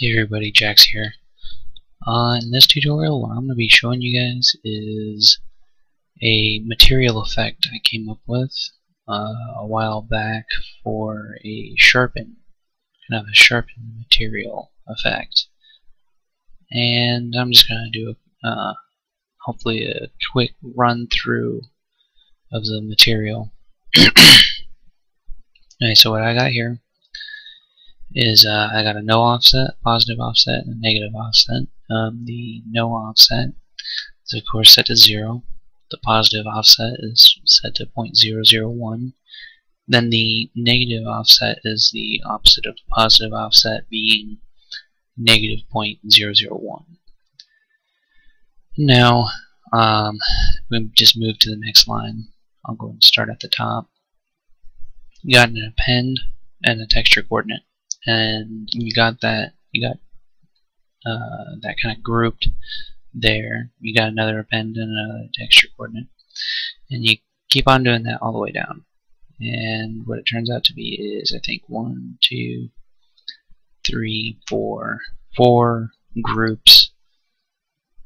Hey everybody, Jax here. Uh, in this tutorial, what I'm going to be showing you guys is a material effect I came up with uh, a while back for a sharpen, kind of a sharpen material effect. And I'm just going to do uh, hopefully a quick run through of the material. okay, so what I got here is uh, I got a no offset, positive offset, and negative offset. Um, the no offset is of course set to 0. The positive offset is set to 0.001. Then the negative offset is the opposite of the positive offset being negative 0.001. Now, um, we just move to the next line. I'll go and start at the top. You got an append and a texture coordinate and you got that you got uh, that kind of grouped there. You got another append and another texture coordinate. And you keep on doing that all the way down. And what it turns out to be is I think one two three four four groups.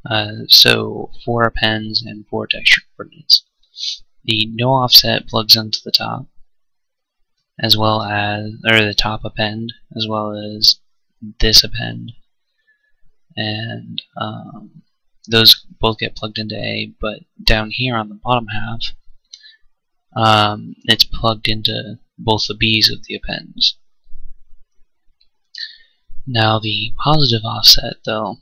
Uh, so four appends and four texture coordinates. The no offset plugs into the top as well as, or the top append, as well as this append. And um, those both get plugged into A, but down here on the bottom half, um, it's plugged into both the B's of the appends. Now the positive offset, though,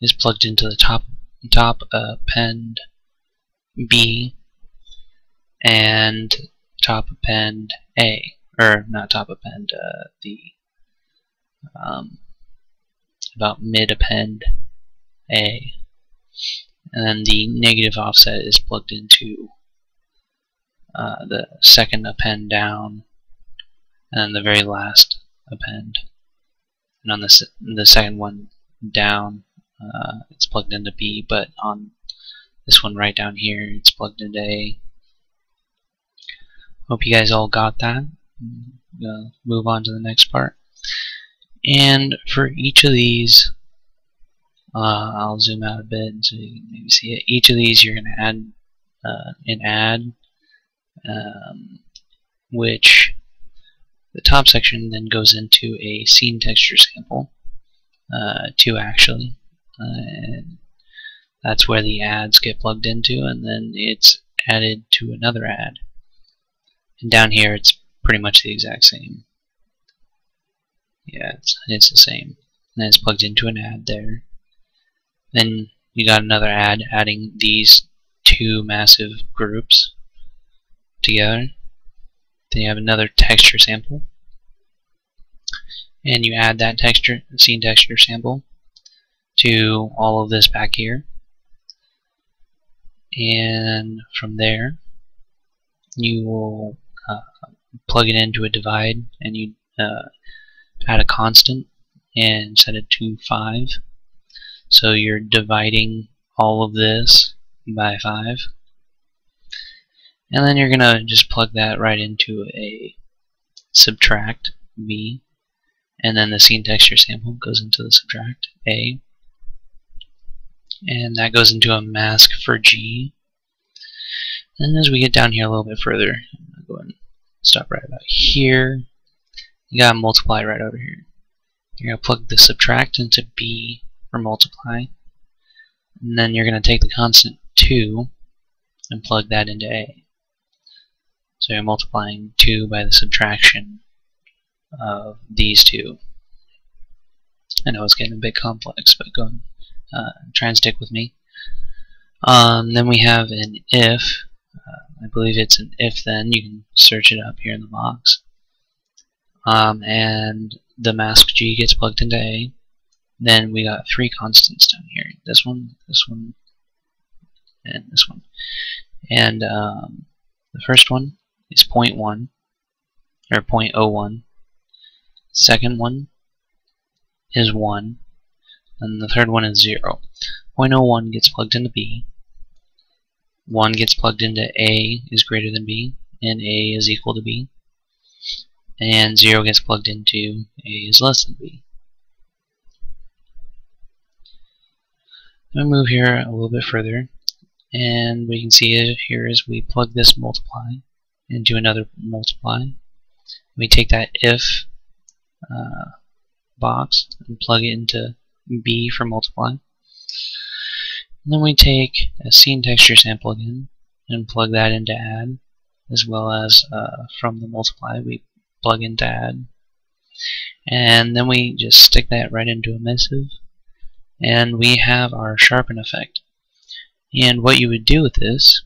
is plugged into the top top append B and top append A, or not top append, uh, the um, about mid append A, and then the negative offset is plugged into uh, the second append down, and the very last append, and on the the second one down, uh, it's plugged into B, but on this one right down here, it's plugged into A. Hope you guys all got that. Uh, move on to the next part. And for each of these, uh, I'll zoom out a bit so you can maybe see it. Each of these you're going to add uh, an add, um, which the top section then goes into a scene texture sample, uh, two actually, and that's where the adds get plugged into, and then it's added to another add. And down here it's pretty much the exact same. Yeah, it's, it's the same. And then it's plugged into an add there. Then you got another add adding these two massive groups together. Then you have another texture sample. And you add that texture, scene texture sample to all of this back here. And from there, you will uh, plug it into a divide and you uh, add a constant and set it to 5 so you're dividing all of this by 5 and then you're gonna just plug that right into a subtract B and then the scene texture sample goes into the subtract A. And that goes into a mask for G. And as we get down here a little bit further go and stop right about here. You gotta multiply right over here. You're gonna plug the subtract into B for multiply. And then you're gonna take the constant 2 and plug that into A. So you're multiplying 2 by the subtraction of these two. I know it's getting a bit complex, but go and uh, try and stick with me. Um, then we have an if I believe it's an if then. You can search it up here in the box. Um, and the mask G gets plugged into A. Then we got three constants down here. This one, this one, and this one. And um, the first one is 0.1, or 0.01. Second one is 1. And the third one is 0. 0.01 gets plugged into B. 1 gets plugged into A is greater than B, and A is equal to B. And 0 gets plugged into A is less than B. I'm going to move here a little bit further, and we can see here as we plug this multiply into another multiply. We take that if uh, box and plug it into B for multiply. And then we take a scene texture sample again and plug that into add, as well as uh, from the multiply we plug into add. And then we just stick that right into emissive, and we have our sharpen effect. And what you would do with this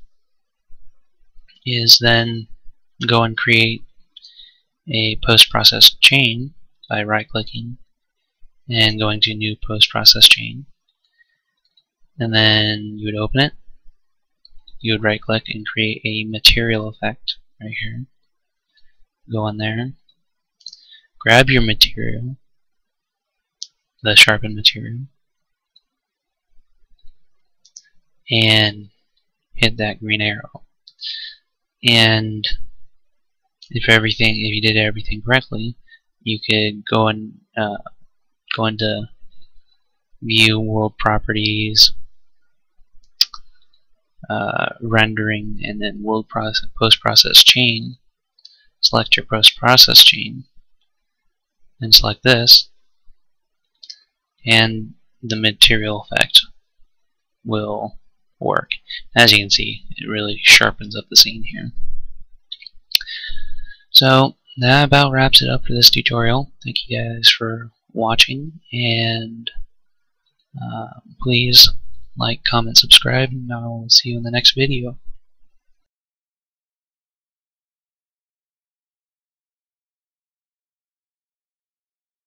is then go and create a post-process chain by right-clicking and going to new post-process chain. And then you would open it. You would right-click and create a material effect right here. Go in there. Grab your material, the sharpened material, and hit that green arrow. And if everything, if you did everything correctly, you could go and uh, go into view world properties uh, rendering and then world process, post process chain. Select your post process chain and select this. And the material effect will work. As you can see it really sharpens up the scene here. So that about wraps it up for this tutorial. Thank you guys for watching and uh, please like, comment, subscribe, and I'll see you in the next video.